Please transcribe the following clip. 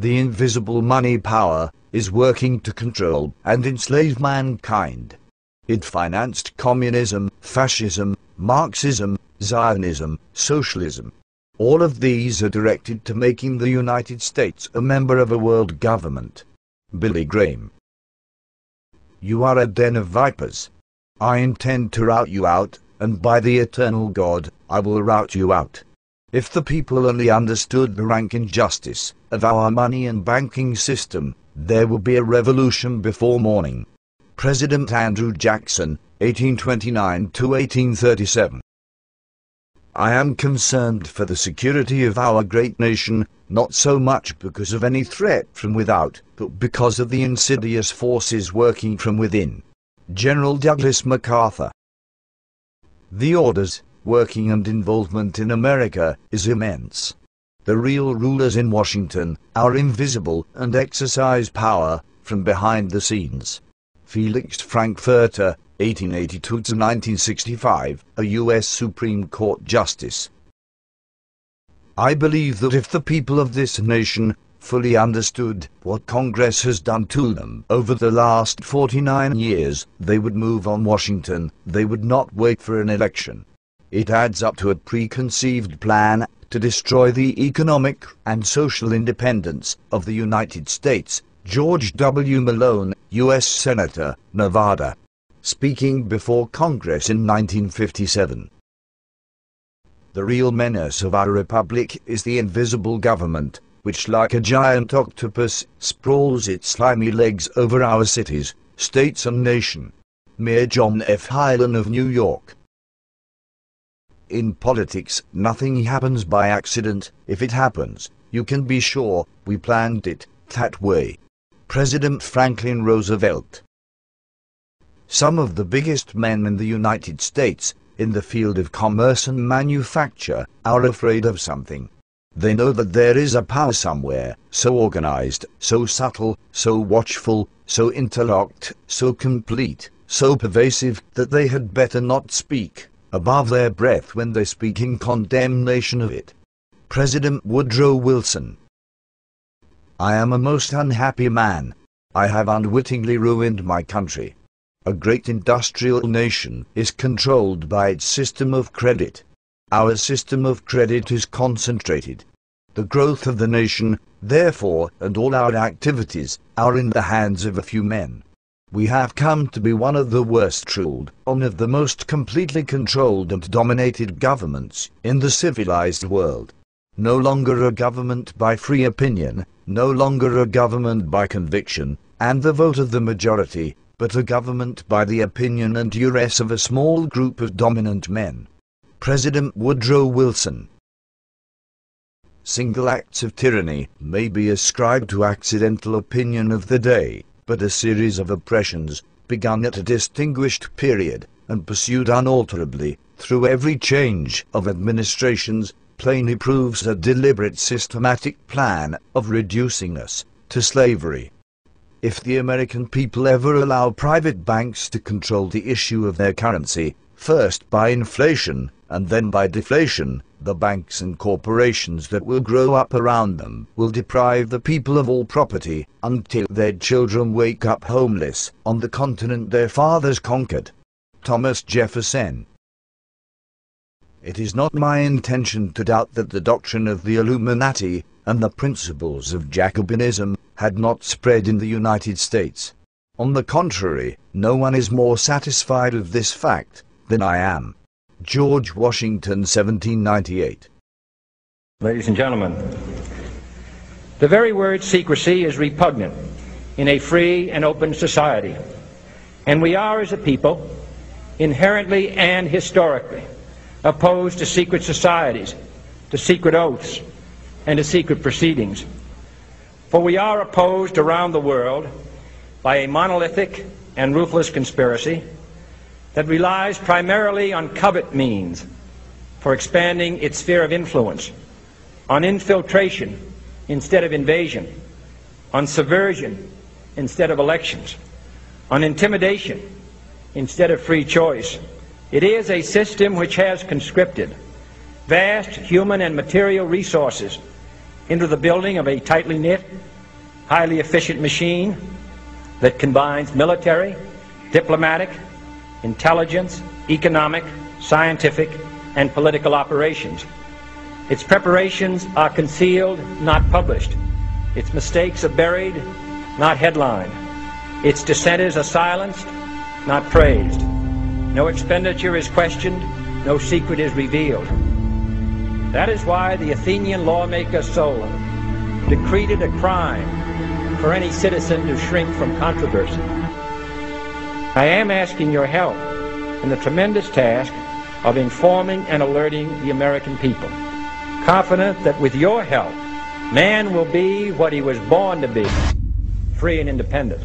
the invisible money power, is working to control and enslave mankind. It financed communism, fascism, Marxism, Zionism, socialism. All of these are directed to making the United States a member of a world government. Billy Graham. You are a den of vipers. I intend to rout you out, and by the eternal God, I will rout you out. If the people only understood the rank injustice of our money and banking system, there would be a revolution before morning. President Andrew Jackson, 1829 to 1837. I am concerned for the security of our great nation, not so much because of any threat from without, but because of the insidious forces working from within. General Douglas MacArthur. The orders, working and involvement in America is immense. The real rulers in Washington are invisible and exercise power from behind the scenes. Felix Frankfurter, 1882 to 1965, a U.S. Supreme Court Justice. I believe that if the people of this nation fully understood what Congress has done to them over the last 49 years, they would move on Washington, they would not wait for an election. It adds up to a preconceived plan to destroy the economic and social independence of the United States. George W. Malone, U.S. Senator, Nevada. Speaking before Congress in 1957. The real menace of our republic is the invisible government, which like a giant octopus sprawls its slimy legs over our cities, states and nation. Mayor John F. Hyland of New York. In politics, nothing happens by accident. If it happens, you can be sure we planned it that way. President Franklin Roosevelt. Some of the biggest men in the United States, in the field of commerce and manufacture, are afraid of something. They know that there is a power somewhere, so organized, so subtle, so watchful, so interlocked, so complete, so pervasive, that they had better not speak above their breath when they speak in condemnation of it. President Woodrow Wilson. I am a most unhappy man. I have unwittingly ruined my country. A great industrial nation is controlled by its system of credit. Our system of credit is concentrated. The growth of the nation, therefore, and all our activities, are in the hands of a few men. We have come to be one of the worst ruled, one of the most completely controlled and dominated governments in the civilized world. No longer a government by free opinion, no longer a government by conviction, and the vote of the majority, but a government by the opinion and duress of a small group of dominant men. President Woodrow Wilson Single acts of tyranny may be ascribed to accidental opinion of the day, but a series of oppressions, begun at a distinguished period, and pursued unalterably through every change of administrations, plainly proves a deliberate systematic plan of reducing us to slavery. If the American people ever allow private banks to control the issue of their currency, first by inflation, and then by deflation, the banks and corporations that will grow up around them will deprive the people of all property until their children wake up homeless on the continent their fathers conquered. Thomas Jefferson It is not my intention to doubt that the doctrine of the Illuminati and the principles of Jacobinism had not spread in the United States. On the contrary, no one is more satisfied of this fact than I am. George Washington, 1798. Ladies and gentlemen, the very word secrecy is repugnant in a free and open society. And we are, as a people, inherently and historically opposed to secret societies, to secret oaths, and to secret proceedings. For we are opposed around the world by a monolithic and ruthless conspiracy that relies primarily on covert means for expanding its sphere of influence, on infiltration instead of invasion, on subversion instead of elections, on intimidation instead of free choice. It is a system which has conscripted vast human and material resources into the building of a tightly knit, highly efficient machine that combines military, diplomatic, intelligence, economic, scientific, and political operations. Its preparations are concealed, not published. Its mistakes are buried, not headlined. Its dissenters are silenced, not praised. No expenditure is questioned, no secret is revealed. That is why the Athenian lawmaker Solon decreed it a crime for any citizen to shrink from controversy. I am asking your help in the tremendous task of informing and alerting the American people, confident that with your help, man will be what he was born to be, free and independent.